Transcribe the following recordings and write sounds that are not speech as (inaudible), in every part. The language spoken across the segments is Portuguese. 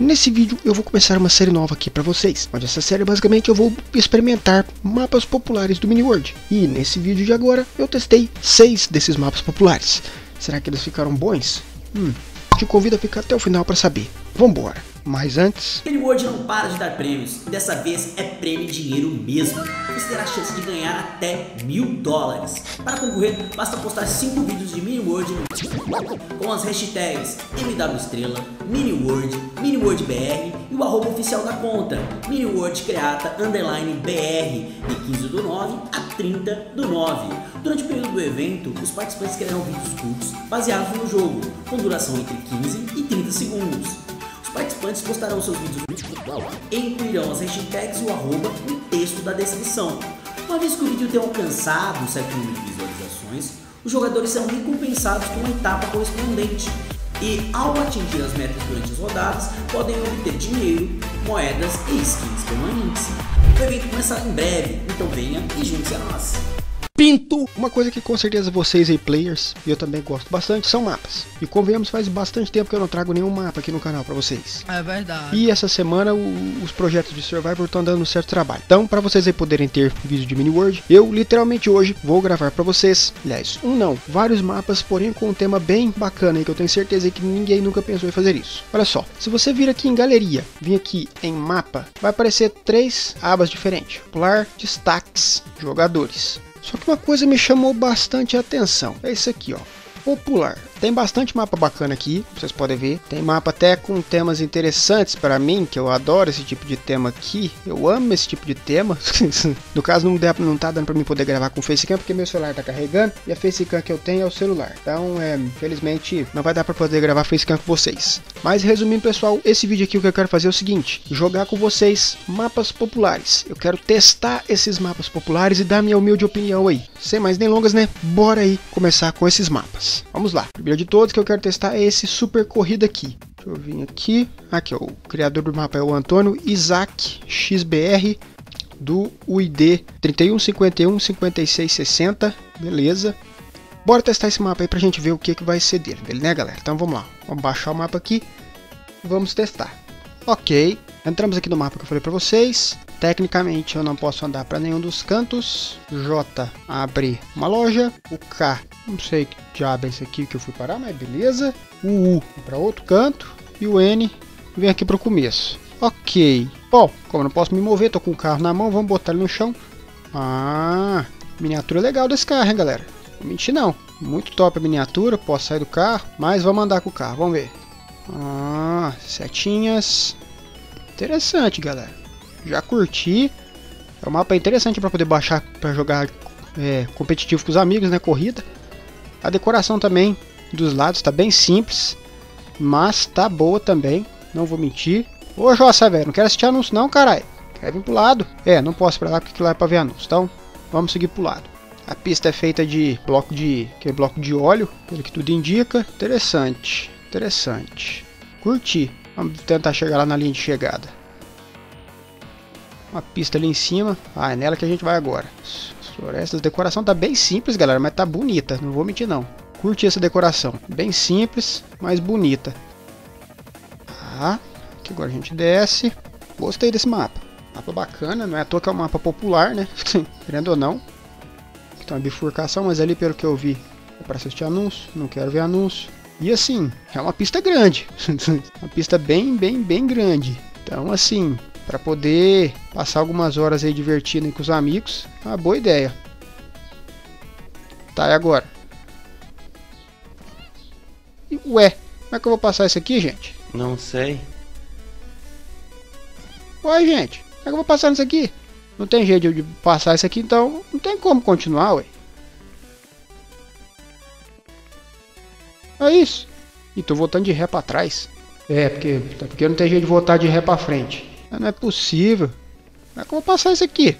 Nesse vídeo eu vou começar uma série nova aqui para vocês, onde essa série basicamente eu vou experimentar mapas populares do Mini World. E nesse vídeo de agora eu testei seis desses mapas populares. Será que eles ficaram bons? Hum, te convido a ficar até o final para saber. Vambora! Mas antes... World não para de dar prêmios, e dessa vez é prêmio dinheiro mesmo. Você terá a chance de ganhar até mil dólares. Para concorrer, basta postar 5 vídeos de Mini World com as hashtags MW Estrela, Mini World, Mini World BR e o arroba oficial da conta, Mini World Creata Underline BR, de 15 do 9 a 30 do 9. Durante o período do evento, os participantes criarão vídeos curtos baseados no jogo, com duração entre 15 e 30 segundos participantes postarão seus vídeos e incluirão as hashtags e o arroba no texto da descrição. Uma vez que o vídeo tenha alcançado um certo número de visualizações, os jogadores serão recompensados com uma etapa correspondente e, ao atingir as metas durante as rodadas, podem obter dinheiro, moedas e skins permanentes. O evento começará em breve, então venha e junte-se a nós. Pinto! Uma coisa que com certeza vocês aí, players, e eu também gosto bastante, são mapas. E convenhamos, faz bastante tempo que eu não trago nenhum mapa aqui no canal pra vocês. É verdade. E essa semana o, os projetos de Survivor estão dando um certo trabalho. Então, para vocês aí poderem ter vídeo de Mini World, eu literalmente hoje vou gravar para vocês, aliás, um não, vários mapas, porém com um tema bem bacana aí, que eu tenho certeza que ninguém nunca pensou em fazer isso. Olha só, se você vir aqui em galeria, vir aqui em mapa, vai aparecer três abas diferentes. Popular, destaques, jogadores. Só que uma coisa me chamou bastante a atenção. É isso aqui, ó. Popular. Tem bastante mapa bacana aqui, vocês podem ver. Tem mapa até com temas interessantes para mim, que eu adoro esse tipo de tema aqui. Eu amo esse tipo de tema. (laughs) no caso, não, der, não tá dando para mim poder gravar com facecam, porque meu celular tá carregando. E a facecam que eu tenho é o celular. Então, é, infelizmente, não vai dar para poder gravar facecam com vocês. Mas resumindo, pessoal, esse vídeo aqui o que eu quero fazer é o seguinte. Jogar com vocês mapas populares. Eu quero testar esses mapas populares e dar minha humilde opinião aí. Sem mais nem longas, né? Bora aí começar com esses mapas. Vamos lá. Primeiro de todos que eu quero testar é esse super corrida aqui. Deixa eu vir aqui. Aqui, ó, o criador do mapa é o Antônio Isaac XBR do UID 3151 5660. Beleza. Bora testar esse mapa aí pra gente ver o que, que vai ser dele, né, galera? Então vamos lá. Vamos baixar o mapa aqui. Vamos testar. Ok. Entramos aqui no mapa que eu falei pra vocês. Tecnicamente eu não posso andar para nenhum dos cantos. J abre uma loja. O K não sei que diabo é esse aqui que eu fui parar, mas beleza. O U para outro canto. E o N vem aqui para o começo. Ok. Bom, como eu não posso me mover, tô com o carro na mão, vamos botar ele no chão. Ah, miniatura legal desse carro, hein, galera. Não menti não. Muito top a miniatura, posso sair do carro, mas vamos andar com o carro, vamos ver. Ah, setinhas. Interessante, galera. Já curti. É um mapa interessante para poder baixar para jogar é, competitivo com os amigos, né? Corrida. A decoração também dos lados está bem simples, mas tá boa também, não vou mentir. Ô Jossa, velho, não quero assistir anúncio não, caralho. Quer vir pro lado? É, não posso pra lá porque lá é pra ver anúncio, então vamos seguir pro lado. A pista é feita de bloco de, que é bloco de óleo, pelo que tudo indica. Interessante, interessante. Curti. Vamos tentar chegar lá na linha de chegada. Uma pista ali em cima. Ah, é nela que a gente vai agora. Florestas, a decoração tá bem simples, galera, mas tá bonita, não vou mentir não. Curti essa decoração, bem simples, mas bonita. Tá, aqui agora a gente desce. Gostei desse mapa. Mapa bacana, não é à toa que é um mapa popular, né? (laughs) Querendo ou não. Tá uma bifurcação, mas ali pelo que eu vi é para assistir anúncio, não quero ver anúncio. E assim, é uma pista grande. (laughs) uma pista bem, bem, bem grande. Então assim, para poder passar algumas horas aí divertindo com os amigos. É uma boa ideia. Tá, e agora? Ué, como é que eu vou passar isso aqui, gente? Não sei. Ué, gente, como é que eu vou passar isso aqui? Não tem jeito de passar isso aqui, então não tem como continuar, ué. É isso. E tô voltando de ré pra trás. É, porque, porque não tem jeito de voltar de ré pra frente. Não é possível. Como eu vou passar isso aqui?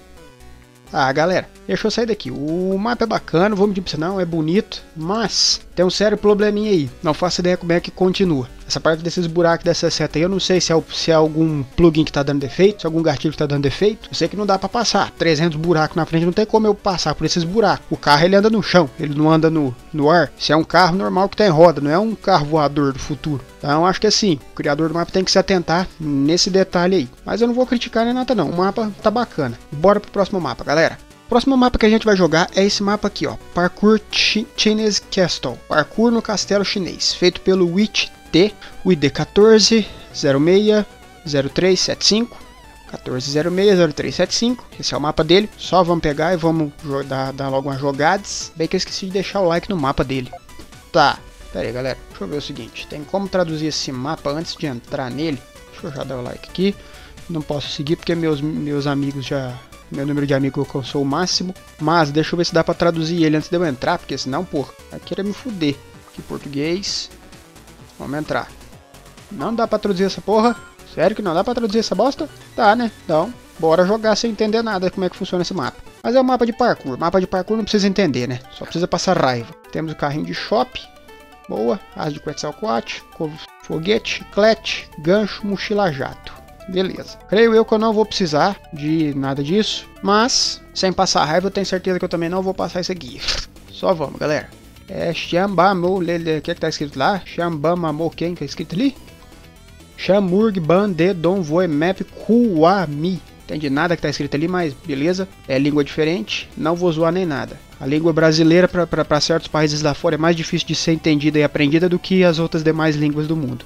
Ah, galera, deixa eu sair daqui. O mapa é bacana, vou pra você não, é bonito, mas tem um sério probleminha aí. Não faço ideia como é que continua. Essa parte desses buracos dessa seta aí, eu não sei se é, se é algum plugin que tá dando defeito, se é algum gatilho que tá dando defeito. Eu sei que não dá para passar. 300 buracos na frente, não tem como eu passar por esses buracos. O carro ele anda no chão, ele não anda no, no ar. Se é um carro normal que tem roda, não é um carro voador do futuro. Então acho que assim, o criador do mapa tem que se atentar nesse detalhe aí. Mas eu não vou criticar nem nada não. O mapa tá bacana. Bora pro próximo mapa, galera. Próximo mapa que a gente vai jogar é esse mapa aqui, ó. Parkour Ch Chinese Castle. Parkour no castelo chinês. Feito pelo Witch T. O ID 14060375. 14060375. Esse é o mapa dele. Só vamos pegar e vamos dar, dar logo umas jogadas. Bem que eu esqueci de deixar o like no mapa dele. Tá. Pera aí, galera. Deixa eu ver o seguinte. Tem como traduzir esse mapa antes de entrar nele. Deixa eu já dar o like aqui. Não posso seguir porque meus, meus amigos já meu número de amigos alcançou o máximo. Mas deixa eu ver se dá pra traduzir ele antes de eu entrar, porque senão, pô, vai querer me fuder. Aqui, português. Vamos entrar. Não dá pra traduzir essa porra? Sério que não dá pra traduzir essa bosta? Tá, né? Então, bora jogar sem entender nada como é que funciona esse mapa. Mas é um mapa de parkour. Mapa de parkour não precisa entender, né? Só precisa passar raiva. Temos o carrinho de shopping. Boa. Asa de Quetzalcoatl. Foguete, chiclete, gancho, mochila jato. Beleza. Creio eu que eu não vou precisar de nada disso, mas sem passar raiva eu tenho certeza que eu também não vou passar isso aqui. (laughs) Só vamos, galera. É Xambamo, o que é que tá escrito lá? Xambamamo, quem que tá escrito ali? Chamurg Bande Don Voe Map Kuami. Entendi nada que tá escrito ali, mas beleza. É língua diferente, não vou zoar nem nada. A língua brasileira para certos países lá fora é mais difícil de ser entendida e aprendida do que as outras demais línguas do mundo.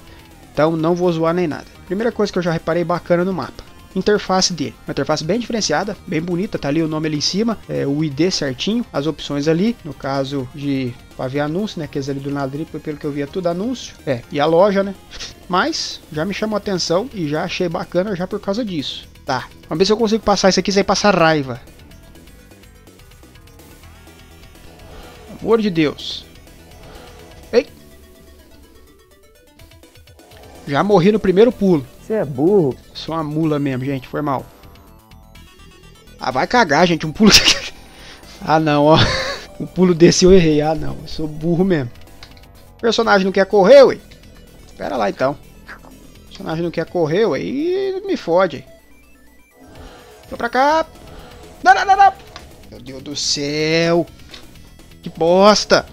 Então não vou zoar nem nada. Primeira coisa que eu já reparei bacana no mapa. Interface dele, uma interface bem diferenciada, bem bonita, tá ali o nome ali em cima, é, o ID certinho, as opções ali, no caso de para ver anúncio, né, aqueles ali do ali, pelo que eu via tudo anúncio, é, e a loja, né, mas já me chamou atenção e já achei bacana já por causa disso. Tá, vamos ver se eu consigo passar isso aqui sem passar raiva. Amor de Deus. Já morri no primeiro pulo. Você é burro. Sou uma mula mesmo, gente. Foi mal. Ah, vai cagar, gente. Um pulo. (laughs) ah, não, ó. O pulo desse eu errei. Ah, não. Eu sou burro mesmo. O personagem não quer correr, ué. Espera lá, então. O personagem não quer correr, ué. E me fode. Vou pra cá. Não, não, não, não. Meu Deus do céu. Que bosta.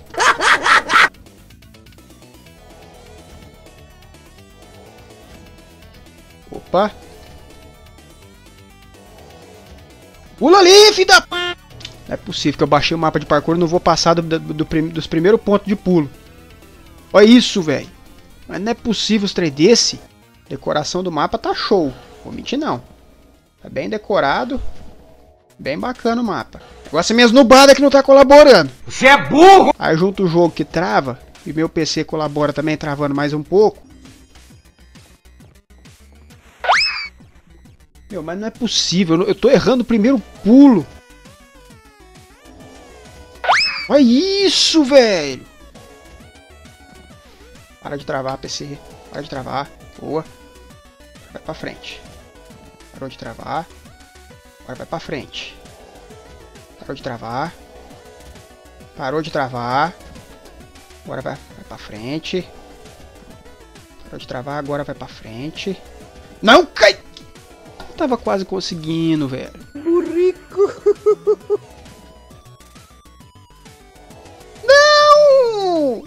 Pula ali, filho da... Não é possível que eu baixei o mapa de parkour e não vou passar do, do, do prim, dos primeiros pontos de pulo. Olha isso, velho. Mas não é possível os três desse. Decoração do mapa tá show. Vou mentir não. Tá bem decorado. Bem bacana o mapa. Agora é minhas nubadas que não tá colaborando. Você é burro! Aí junto o jogo que trava. E meu PC colabora também travando mais um pouco. Meu, mas não é possível. Eu tô errando o primeiro pulo. Olha isso, velho. Para de travar, PC. Para de travar. Boa. Vai pra frente. Parou de travar. Agora vai pra frente. Parou de travar. Parou de travar. Agora vai, vai pra frente. Parou de travar, agora vai pra frente. Não cai! Tava quase conseguindo, velho. Burrico. (laughs) Não!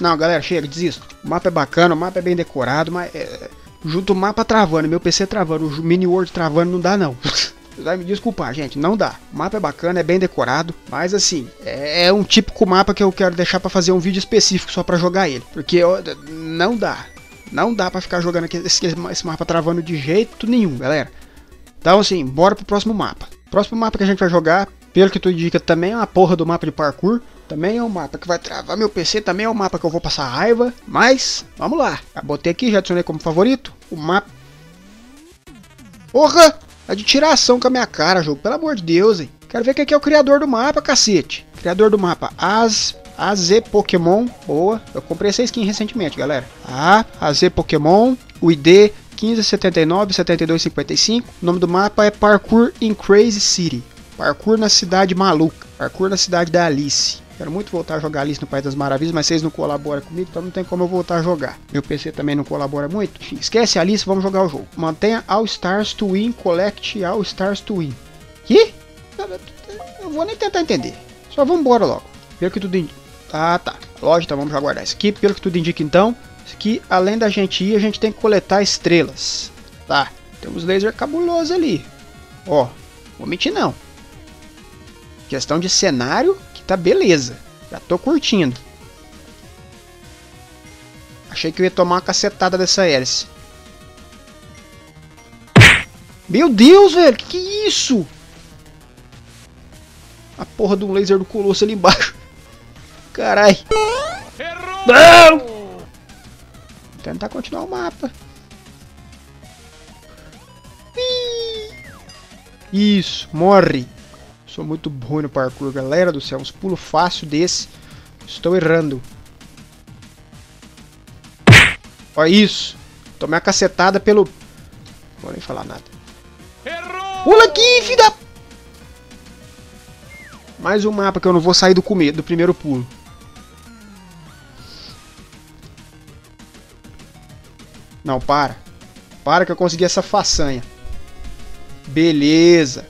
Não, galera, chega, desisto. O mapa é bacana, o mapa é bem decorado, mas é... junto o mapa travando, meu PC travando, o mini world travando, não dá não. (laughs) vai me desculpar, gente, não dá. O mapa é bacana, é bem decorado, mas assim, é, é um típico mapa que eu quero deixar para fazer um vídeo específico só para jogar ele, porque eu, não dá. Não dá pra ficar jogando esse, esse mapa travando de jeito nenhum, galera. Então, assim, bora pro próximo mapa. Próximo mapa que a gente vai jogar, pelo que tu indica, também é uma porra do mapa de parkour. Também é um mapa que vai travar meu PC, também é um mapa que eu vou passar raiva. Mas, vamos lá. Já botei aqui, já adicionei como favorito. O mapa... Porra! É de tiração com a minha cara, jogo. Pelo amor de Deus, hein. Quero ver quem é o criador do mapa, cacete. Criador do mapa, As AZ Pokémon, boa. Eu comprei essa skin recentemente, galera. A, AZ Pokémon, o ID 1579 7255. O nome do mapa é Parkour in Crazy City. Parkour na cidade maluca. Parkour na cidade da Alice. Quero muito voltar a jogar Alice no País das Maravilhas, mas vocês não colaboram comigo, então não tem como eu voltar a jogar. Meu PC também não colabora muito. Esquece Alice, vamos jogar o jogo. Mantenha All Stars to Win, Collect All Stars to Win. Que? Eu vou nem tentar entender. Só vamos embora logo. Pelo que tudo indica. Ah, tá. Lógico, então vamos aguardar isso aqui. Pelo que tudo indica, então, aqui, além da gente ir, a gente tem que coletar estrelas. Tá. Temos laser cabuloso ali. Ó, vou mentir não. Questão de cenário, que tá beleza. Já tô curtindo. Achei que eu ia tomar uma cacetada dessa hélice. Meu Deus, velho, que que é isso? A porra do laser do colosso ali embaixo. (laughs) Carai. Não! Vou tentar continuar o mapa. Isso, morre. Sou muito bom no parkour, galera do céu. Uns pulos fácil desse. Estou errando. Olha isso. Tomei a cacetada pelo... Não vou nem falar nada. Pula aqui, filho da... Mais um mapa que eu não vou sair do começo, do primeiro pulo. Não, para. Para que eu consegui essa façanha. Beleza.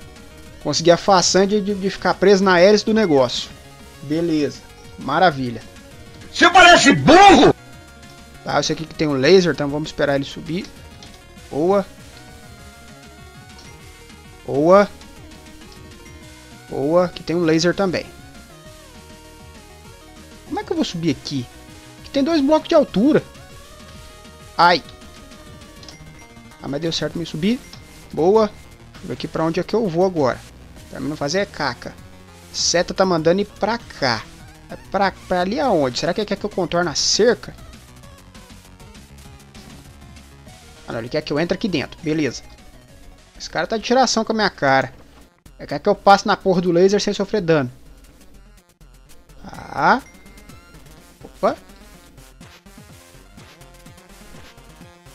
Consegui a façanha de, de, de ficar preso na hélice do negócio. Beleza. Maravilha. Você parece burro! Tá, esse aqui que tem um laser, então vamos esperar ele subir. Boa. Boa. Boa, que tem um laser também. Como é que eu vou subir aqui? Aqui tem dois blocos de altura. Ai. Ah, mas deu certo me subir. Boa. Deixa eu ver aqui pra onde é que eu vou agora. Pra mim não fazer é caca. Seta tá mandando ir pra cá. É pra, pra ali aonde? Será que ele quer que eu contorne a cerca? Ah, não, ele quer que eu entre aqui dentro. Beleza. Esse cara tá de tiração com a minha cara. Ele quer que eu passe na porra do laser sem sofrer dano. Ah. Opa.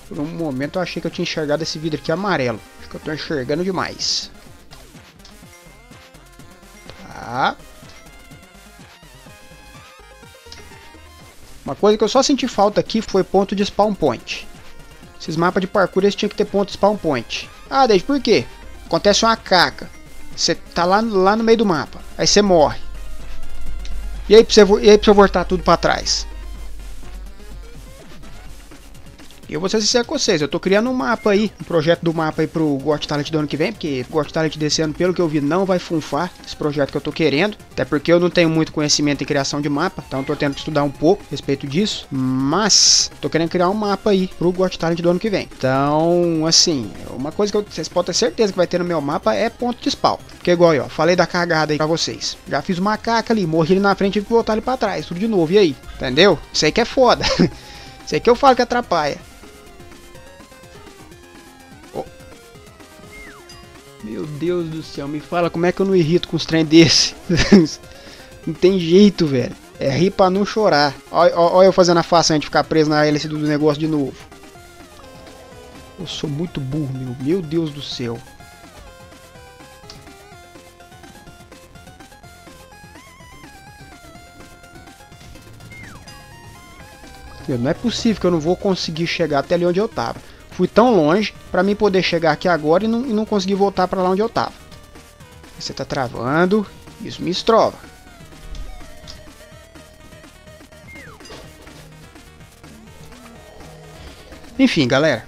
Por um momento eu achei que eu tinha enxergado esse vidro aqui amarelo. Acho que eu tô enxergando demais. Tá. Uma coisa que eu só senti falta aqui foi ponto de spawn point. Esses mapas de parkour eles tinham que ter ponto de spawn point. Ah, desde por quê? Acontece uma caca. Você tá lá, lá no meio do mapa. Aí você morre. E aí pra você, e aí você voltar tudo pra trás? E eu vou ser sincero com vocês, eu tô criando um mapa aí, um projeto do mapa aí pro Got Talent do ano que vem, porque o Got Talent desse ano, pelo que eu vi, não vai funfar esse projeto que eu tô querendo, até porque eu não tenho muito conhecimento em criação de mapa, então tô tendo que estudar um pouco a respeito disso, mas tô querendo criar um mapa aí pro Got Talent do ano que vem. Então, assim, uma coisa que vocês podem ter certeza que vai ter no meu mapa é ponto de spawn, porque igual ó, falei da cagada aí pra vocês, já fiz uma caca ali, morri ali na frente e voltar ali pra trás, tudo de novo, e aí? Entendeu? Isso aí que é foda. (laughs) Isso aí que eu falo que atrapalha. Meu Deus do céu, me fala como é que eu não irrito com os trem desse. (laughs) não tem jeito, velho. É rir pra não chorar. Olha, eu fazendo a façanha de ficar preso na hélice do negócio de novo. Eu sou muito burro, meu. Meu Deus do céu. Meu, não é possível que eu não vou conseguir chegar até ali onde eu tava fui tão longe para mim poder chegar aqui agora e não, e não conseguir voltar para lá onde eu tava. Você tá travando, isso me estrova. Enfim, galera,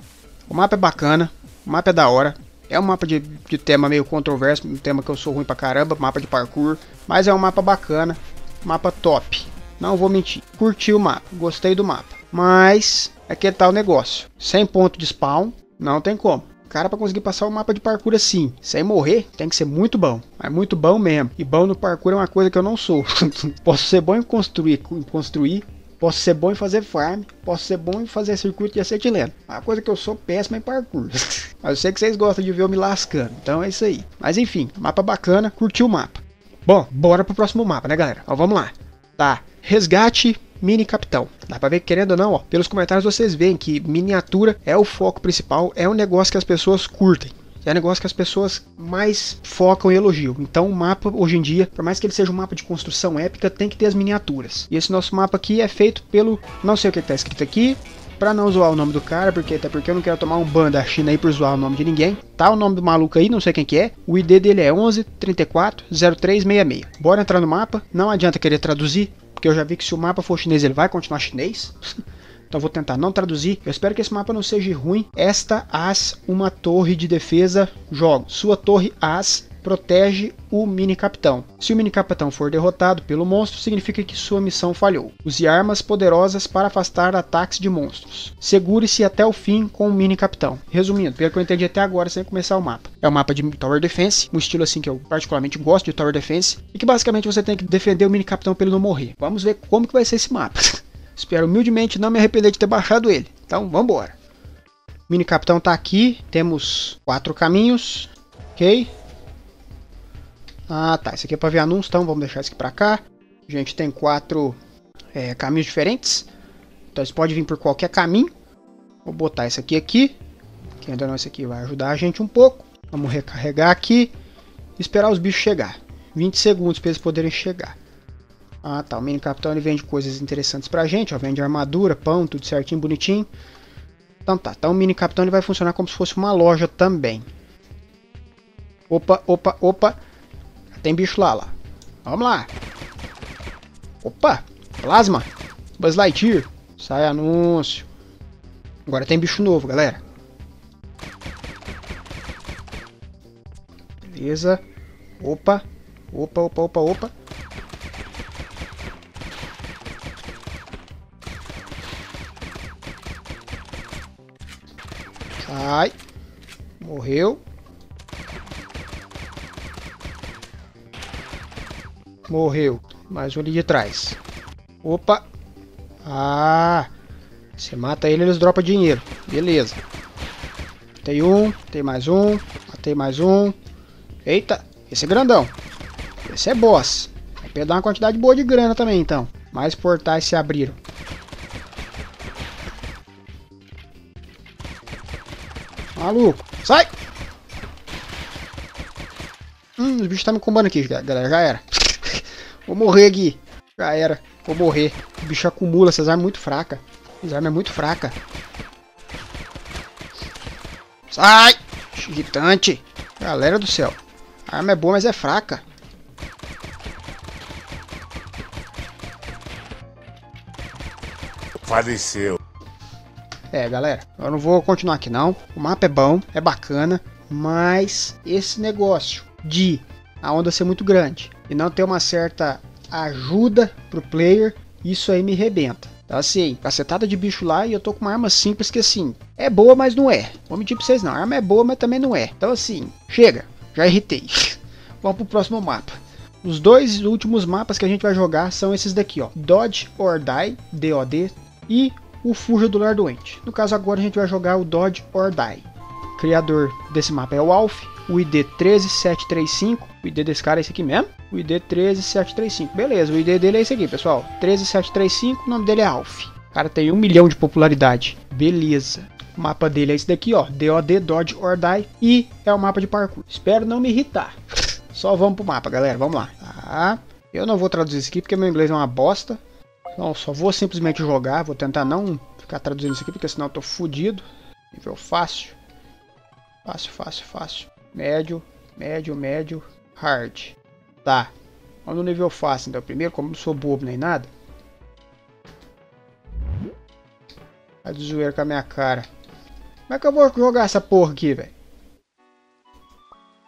o mapa é bacana, o mapa é da hora. É um mapa de, de tema meio controverso, um tema que eu sou ruim pra caramba, mapa de parkour. Mas é um mapa bacana, mapa top. Não vou mentir, curti o mapa, gostei do mapa. Mas é que tal negócio. Sem ponto de spawn, não tem como. Cara, para conseguir passar o mapa de parkour assim, sem morrer, tem que ser muito bom. Mas muito bom mesmo. E bom no parkour é uma coisa que eu não sou. (laughs) posso ser bom em construir, em construir, posso ser bom em fazer farm, posso ser bom em fazer circuito de acetileno. Uma coisa que eu sou péssimo em parkour. (laughs) Mas eu sei que vocês gostam de ver eu me lascando. Então é isso aí. Mas enfim, mapa bacana, curtiu o mapa. Bom, bora pro próximo mapa, né, galera? Ó, vamos lá. Tá. Resgate mini capitão. Dá pra ver que querendo ou não, ó, pelos comentários vocês veem que miniatura é o foco principal, é um negócio que as pessoas curtem. é o negócio que as pessoas mais focam e elogiam. Então o mapa, hoje em dia, por mais que ele seja um mapa de construção épica, tem que ter as miniaturas. E esse nosso mapa aqui é feito pelo... Não sei o que está escrito aqui, Pra não zoar o nome do cara, porque até porque eu não quero tomar um ban da China aí por zoar o nome de ninguém. Tá o nome do maluco aí, não sei quem que é. O ID dele é 11 34 0366. Bora entrar no mapa. Não adianta querer traduzir, porque eu já vi que se o mapa for chinês ele vai continuar chinês. (laughs) Então vou tentar não traduzir. Eu espero que esse mapa não seja ruim. Esta as uma torre de defesa jogo. Sua torre as protege o mini capitão. Se o mini capitão for derrotado pelo monstro, significa que sua missão falhou. Use armas poderosas para afastar ataques de monstros. Segure-se até o fim com o mini capitão. Resumindo, pelo que eu entendi até agora, sem começar o mapa. É um mapa de Tower Defense, um estilo assim que eu particularmente gosto de Tower Defense, e que basicamente você tem que defender o mini capitão para ele não morrer. Vamos ver como que vai ser esse mapa. (laughs) Espero humildemente não me arrepender de ter baixado ele. Então, vamos embora. Mini capitão tá aqui, temos quatro caminhos, ok? Ah, tá. Esse aqui é para ver anúncios, então vamos deixar isso aqui para cá. A gente tem quatro é, caminhos diferentes. Então você pode vir por qualquer caminho. Vou botar esse aqui aqui. Que ainda não esse aqui vai ajudar a gente um pouco. Vamos recarregar aqui. Esperar os bichos chegar. 20 segundos para eles poderem chegar. Ah, tá. O mini capitão ele vende coisas interessantes pra gente. Ó. Vende armadura, pão, tudo certinho, bonitinho. Então tá. Então o mini capitão ele vai funcionar como se fosse uma loja também. Opa, opa, opa. Tem bicho lá, lá. Vamos lá. Opa, plasma. Buzz Lightyear. Sai anúncio. Agora tem bicho novo, galera. Beleza. Opa. Opa, opa, opa, opa. Sai. Morreu. Morreu. Mais um ali de trás. Opa. Ah. Você mata ele, eles dropam dinheiro. Beleza. Tem um. Tem mais um. Matei mais um. Eita. Esse é grandão. Esse é boss. Vai pegar uma quantidade boa de grana também, então. Mais portais se abriram. Maluco. Sai! Hum, os bichos estão tá me combando aqui, galera. Já era. Vou morrer aqui. Já era. Vou morrer. O bicho acumula. Essas armas muito fracas. Essas armas é muito fraca. Sai! Irritante. Galera do céu. A arma é boa, mas é fraca. Faleceu. É, galera, eu não vou continuar aqui não. O mapa é bom, é bacana, mas esse negócio de a onda ser muito grande e não ter uma certa ajuda pro player, isso aí me rebenta. Então assim, cacetada de bicho lá e eu tô com uma arma simples que assim, é boa, mas não é. Vou mentir pra vocês não, a arma é boa, mas também não é. Então assim, chega, já irritei. (laughs) Vamos pro próximo mapa. Os dois últimos mapas que a gente vai jogar são esses daqui, ó. Dodge or Die, DOD, e o Fuja do Lar Doente. No caso agora a gente vai jogar o Dodge or Die. O criador desse mapa é o Alf, o ID 13735, o ID desse cara é esse aqui mesmo, o ID 13735, beleza, o ID dele é esse aqui, pessoal, 13735, o nome dele é Alf, o cara tem um milhão de popularidade, beleza. O mapa dele é esse daqui, ó, DOD Dodge or Die, e é o mapa de parkour. Espero não me irritar. Só vamos pro mapa, galera, vamos lá. Tá. Eu não vou traduzir isso aqui porque meu inglês é uma bosta. Então, só vou simplesmente jogar, vou tentar não ficar traduzindo isso aqui porque senão eu tô fudido. Nível fácil. Fácil, fácil, fácil médio, médio, médio, hard. Tá. Vamos no nível fácil, então. Primeiro, como não sou bobo nem nada. Tá de zoeira com a minha cara. Como é que eu vou jogar essa porra aqui, velho?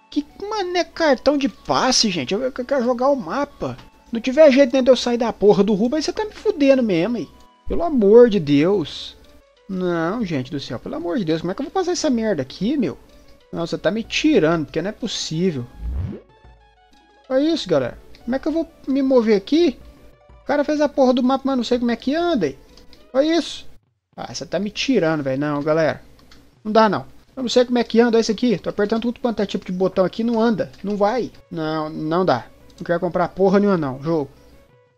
Que mané cartão de passe, gente. Eu, eu quero jogar o mapa. Não tiver jeito nem de eu sair da porra do Ruba, aí você tá me fudendo mesmo, aí. Pelo amor de Deus. Não, gente do céu, pelo amor de Deus. Como é que eu vou passar essa merda aqui, meu? Não, você tá me tirando, porque não é possível. Olha isso, galera. Como é que eu vou me mover aqui? O cara fez a porra do mapa, mas não sei como é que anda. Aí. Olha isso. Ah, você tá me tirando, velho. Não, galera. Não dá, não. Eu não sei como é que anda esse aqui. Tô apertando tudo quanto é tipo de botão aqui. Não anda. Não vai. Não, não dá. Não quero comprar porra nenhuma, não. Jogo.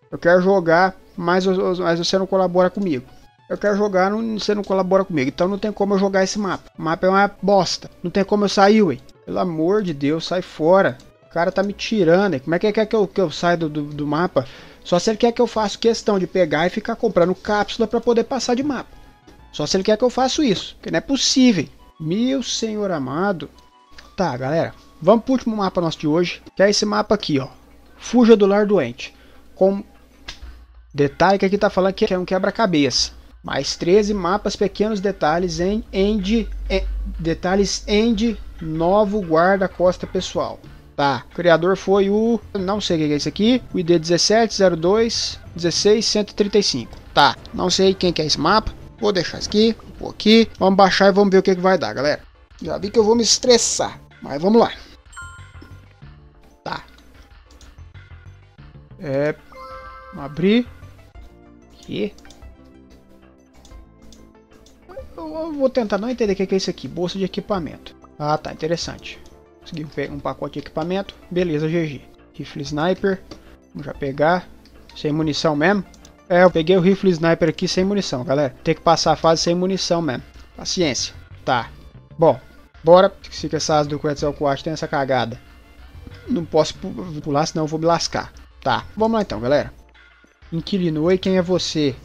Eu quero jogar, mas, mas você não colabora comigo eu quero jogar, não, você não colabora comigo. Então não tem como eu jogar esse mapa. O mapa é uma bosta. Não tem como eu sair, ué. Pelo amor de Deus, sai fora. O cara tá me tirando. Como é que quer que eu, que eu saia do, do, do mapa? Só se ele quer que eu faça questão de pegar e ficar comprando cápsula para poder passar de mapa. Só se ele quer que eu faça isso. Que não é possível. Meu senhor amado. Tá, galera. Vamos pro último mapa nosso de hoje. Que é esse mapa aqui, ó. Fuja do lar doente. Com detalhe que aqui tá falando que é um quebra-cabeça. Mais 13 mapas, pequenos detalhes em end, detalhes end novo guarda-costa pessoal. Tá, o criador foi o, não sei o que é isso aqui, o ID 1702 16 135. Tá, não sei quem que é esse mapa. Vou deixar isso aqui, vou aqui, vamos baixar e vamos ver o que, que vai dar, galera. Já vi que eu vou me estressar, mas vamos lá. Tá. É, abrir aqui. Eu vou tentar não entender o que é isso aqui. Bolsa de equipamento. Ah, tá. Interessante. Consegui um pacote de equipamento. Beleza, GG. Rifle Sniper. Vamos já pegar. Sem munição mesmo. É, eu peguei o rifle Sniper aqui sem munição, galera. Tem que passar a fase sem munição mesmo. Paciência. Tá. Bom, bora. Se que essas do Quetzalcoatl tem essa cagada. Não posso pular, senão eu vou me lascar. Tá, vamos lá então, galera. Inquilino, oi, quem é você?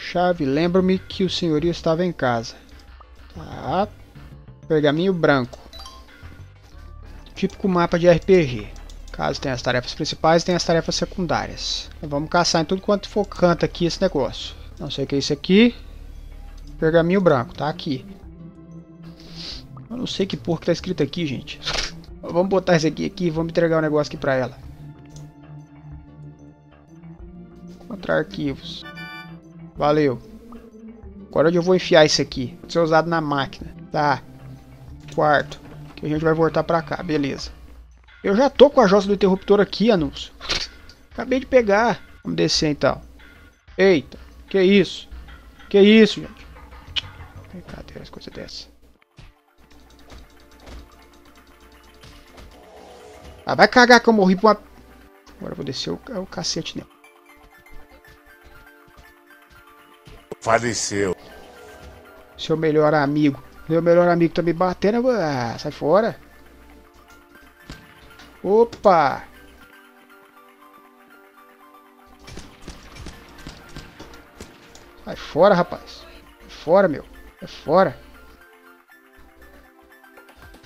Chave, lembro-me que o senhorio estava em casa. Tá. Pergaminho branco. Típico mapa de RPG. Caso tenha as tarefas principais, tem as tarefas secundárias. Então, vamos caçar em tudo quanto for canto aqui esse negócio. Não sei o que é isso aqui. Pergaminho branco, tá aqui. Eu não sei que porra que tá escrito aqui, gente. (laughs) vamos botar isso aqui aqui e vamos entregar o um negócio aqui pra ela. Encontrar arquivos. Valeu. Agora eu vou enfiar isso aqui. Pode ser usado na máquina. Tá. Quarto. Que a gente vai voltar pra cá. Beleza. Eu já tô com a jossa do interruptor aqui, anúncio. Acabei de pegar. Vamos descer então. Eita. Que isso? Que isso, gente? Cadê as coisas dessas? Ah, vai cagar que eu morri pra uma... Agora eu vou descer o, o cacete nele. Faleceu. Seu melhor amigo. Meu melhor amigo tá me batendo. Ah, sai fora. Opa! Sai fora, rapaz. Sai fora, meu. Sai fora.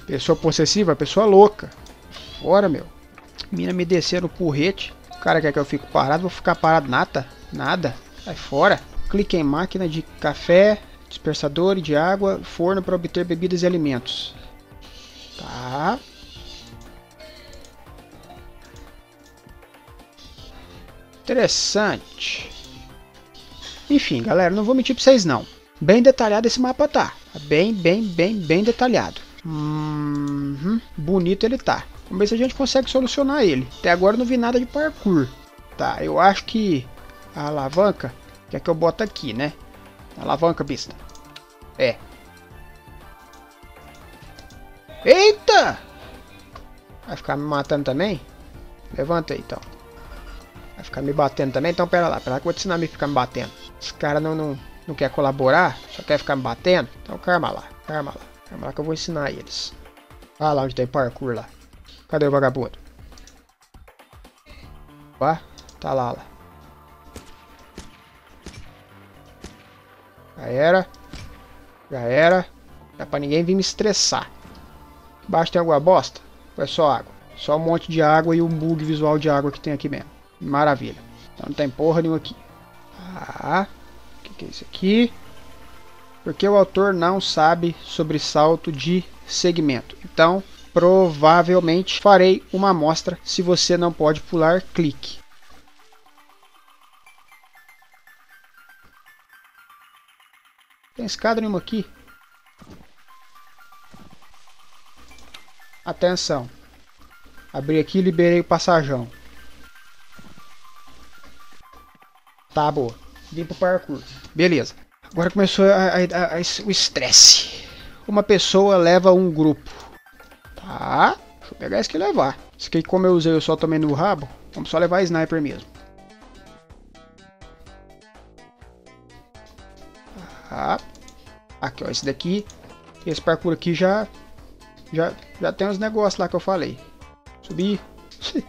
Pessoa possessiva, pessoa louca. Fora, meu. Mina me descendo o porrete. O cara quer que eu fique parado, vou ficar parado nada. Nada. Sai fora. Clique em máquina de café, dispersador de água, forno para obter bebidas e alimentos. Tá. Interessante. Enfim, galera, não vou mentir pra vocês não. Bem detalhado esse mapa tá. Bem, bem, bem, bem detalhado. Uhum, bonito ele tá. Vamos ver se a gente consegue solucionar ele. Até agora não vi nada de parkour. Tá, eu acho que a alavanca Quer que eu boto aqui, né? Alavanca, besta. É. Eita! Vai ficar me matando também? Levanta aí, então. Vai ficar me batendo também? Então pera lá, pera lá que eu vou te ensinar a me ficar me batendo. Esse cara não, não, não quer colaborar, só quer ficar me batendo. Então calma lá, calma lá. Calma lá que eu vou ensinar eles. Ah lá onde tem parkour lá. Cadê o vagabundo? Ó, tá lá, lá. Já era. Já era. Não é pra ninguém vir me estressar. Embaixo tem alguma bosta? Ou é só água? Só um monte de água e um bug visual de água que tem aqui mesmo. Maravilha. Então não tem porra nenhuma aqui. Ah, o que, que é isso aqui? Porque o autor não sabe sobre salto de segmento. Então, provavelmente farei uma amostra. Se você não pode pular, clique. Tem escada nenhuma aqui. Atenção. Abri aqui e liberei o passajão. Tá, boa. Vim pro parkour. Beleza. Agora começou a, a, a, o estresse. Uma pessoa leva um grupo. Tá. Deixa eu pegar esse aqui e levar. Esse aqui, como eu usei, eu só tomei no rabo. Vamos só levar sniper mesmo. Tá. Aqui, ó, esse daqui. Esse parkour aqui já Já, já tem os negócios lá que eu falei. Subir. (laughs)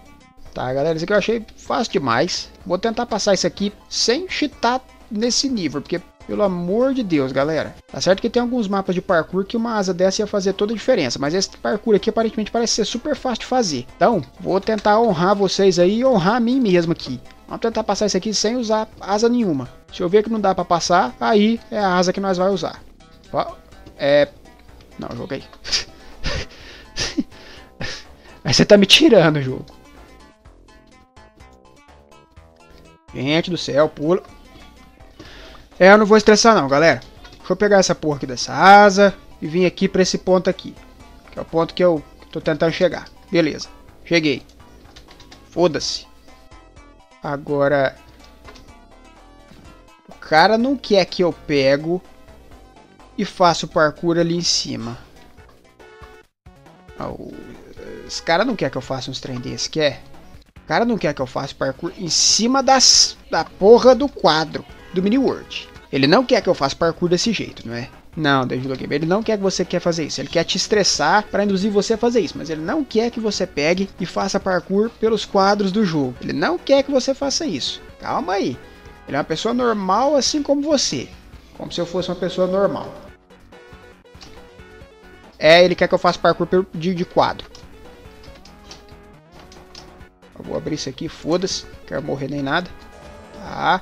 Tá, galera, isso aqui eu achei fácil demais. Vou tentar passar isso aqui sem cheatar nesse nível, porque pelo amor de Deus, galera. Tá certo que tem alguns mapas de parkour que uma asa dessa ia fazer toda a diferença, mas esse parkour aqui aparentemente parece ser super fácil de fazer. Então, vou tentar honrar vocês aí e honrar a mim mesmo aqui. Vamos tentar passar isso aqui sem usar asa nenhuma. Se eu ver que não dá pra passar, aí é a asa que nós vai usar. Ó, é... Não, joguei. (laughs) Aí você tá me tirando o jogo. Gente do céu, pula. É, eu não vou estressar não, galera. Deixa eu pegar essa porra aqui dessa asa e vir aqui pra esse ponto aqui. Que é o ponto que eu tô tentando chegar. Beleza, cheguei. Foda-se. Agora... O cara não quer que eu pego e faça o parkour ali em cima. Oh, esse cara não quer que eu faça uns trem desse, quer? O cara não quer que eu faça parkour em cima das, da porra do quadro do Mini World. Ele não quer que eu faça parkour desse jeito, não é? Não, Dejudo Game, ele não quer que você quer fazer isso. Ele quer te estressar para induzir você a fazer isso, mas ele não quer que você pegue e faça parkour pelos quadros do jogo. Ele não quer que você faça isso. Calma aí. Ele é uma pessoa normal assim como você. Como se eu fosse uma pessoa normal. É, ele quer que eu faça parkour de, de quadro. Eu vou abrir isso aqui, foda-se. Quero morrer nem nada. Ah.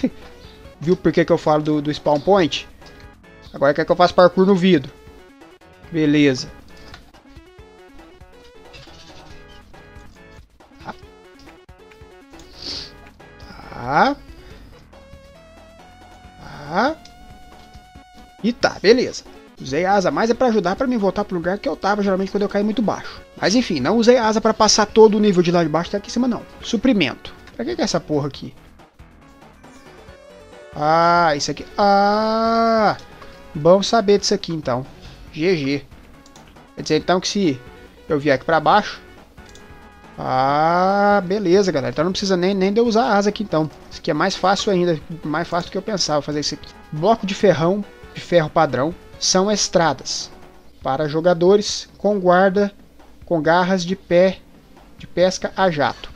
(laughs) Viu por que, que eu falo do, do spawn point? Agora quer que eu faça parkour no vidro. Beleza. Tá. Tá. Tá. E tá, beleza. Usei asa mais é para ajudar para me voltar pro lugar que eu tava geralmente quando eu caí muito baixo. Mas enfim, não usei asa para passar todo o nível de lá de baixo até aqui em cima não. Suprimento. Pra que, que é essa porra aqui? Ah, isso aqui. Ah! Bom saber disso aqui então. GG. Quer dizer então que se eu vier aqui pra baixo. Ah, beleza, galera. Então não precisa nem, nem de usar asa aqui então. Isso aqui é mais fácil ainda. Mais fácil do que eu pensava fazer isso aqui. Bloco de ferrão, de ferro padrão são estradas para jogadores com guarda com garras de pé de pesca a jato.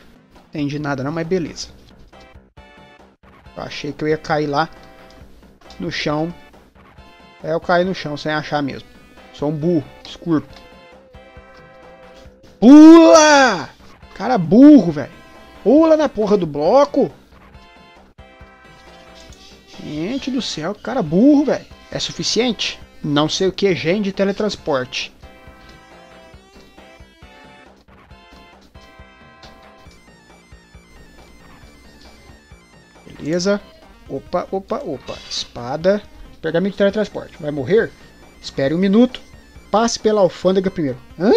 Entendi nada não, mas beleza. Eu achei que eu ia cair lá no chão. É, eu caí no chão sem achar mesmo. Sou um burro, desculpa. Pula! Cara burro, velho. Pula na porra do bloco. Gente do céu, cara burro, velho. É suficiente? Não sei o que é gen de teletransporte. Beleza. Opa, opa, opa. Espada. Pergaminho de teletransporte. Vai morrer? Espere um minuto. Passe pela alfândega primeiro. Hã?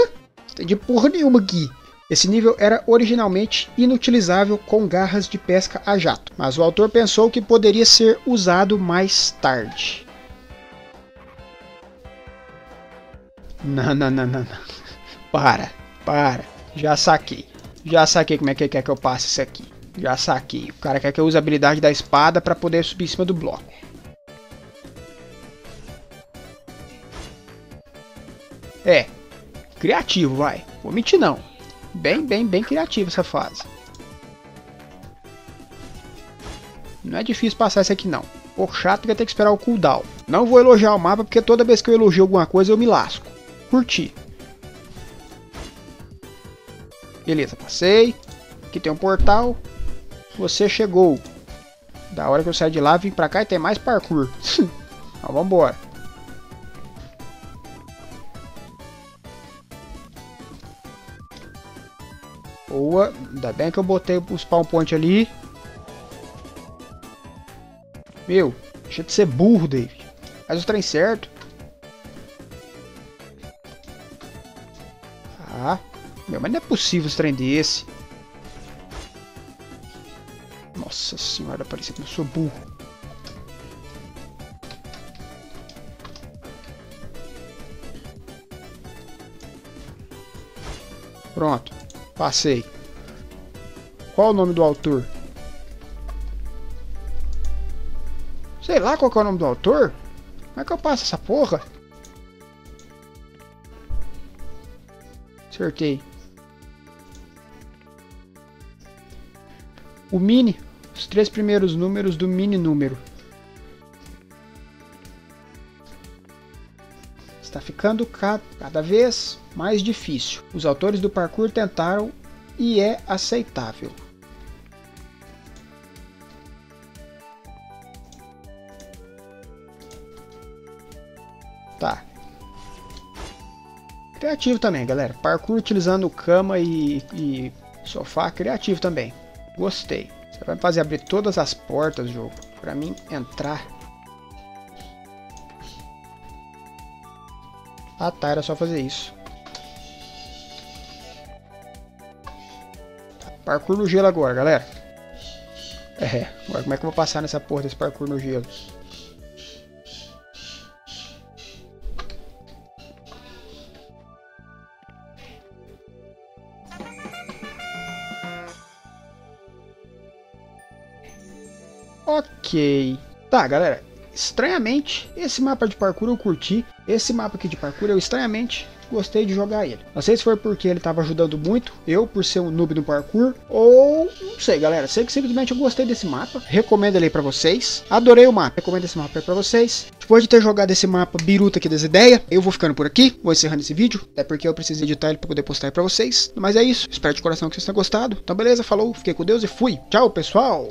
Tem de porra nenhuma aqui. Esse nível era originalmente inutilizável com garras de pesca a jato, mas o autor pensou que poderia ser usado mais tarde. Não, não, não, não, não. Para, para. Já saquei. Já saquei como é que quer que eu passe isso aqui. Já saquei. O cara quer que eu use a habilidade da espada para poder subir em cima do bloco. É. Criativo, vai. Vou mentir não. Bem, bem, bem criativo essa fase. Não é difícil passar isso aqui não. Por chato vai ter que esperar o cooldown. Não vou elogiar o mapa porque toda vez que eu elogio alguma coisa eu me lasco curtir. Beleza, passei. Aqui tem um portal. Você chegou. Da hora que eu sair de lá, vim pra cá e tem mais parkour. (laughs) então, vambora. Boa. Ainda bem que eu botei o spawn point ali. Meu, deixa de ser burro, David. Faz o trem certo. Meu, mas não é possível esse trem desse. Nossa senhora, parecia que eu sou burro. Pronto, passei. Qual o nome do autor? Sei lá qual é o nome do autor. Como é que eu passo essa porra? Acertei. O mini, os três primeiros números do mini número. Está ficando cada vez mais difícil. Os autores do parkour tentaram e é aceitável. Criativo também, galera. Parkour utilizando cama e, e sofá, criativo também. Gostei. Você vai fazer abrir todas as portas do jogo. Pra mim entrar. Ah tá, era só fazer isso. Parkour no gelo agora, galera. É, agora como é que eu vou passar nessa porra desse parkour no gelo? Ok. Tá, galera. Estranhamente, esse mapa de parkour eu curti. Esse mapa aqui de parkour eu estranhamente gostei de jogar ele. Não sei se foi porque ele estava ajudando muito, eu por ser um noob no parkour, ou não sei, galera. Sei que simplesmente eu gostei desse mapa. Recomendo ele pra vocês. Adorei o mapa. Recomendo esse mapa pra vocês. Depois de ter jogado esse mapa biruta aqui das ideias, eu vou ficando por aqui. Vou encerrando esse vídeo. Até porque eu preciso editar ele pra poder postar pra vocês. Mas é isso. Espero de coração que vocês tenham gostado. Então beleza, falou, fiquei com Deus e fui. Tchau, pessoal!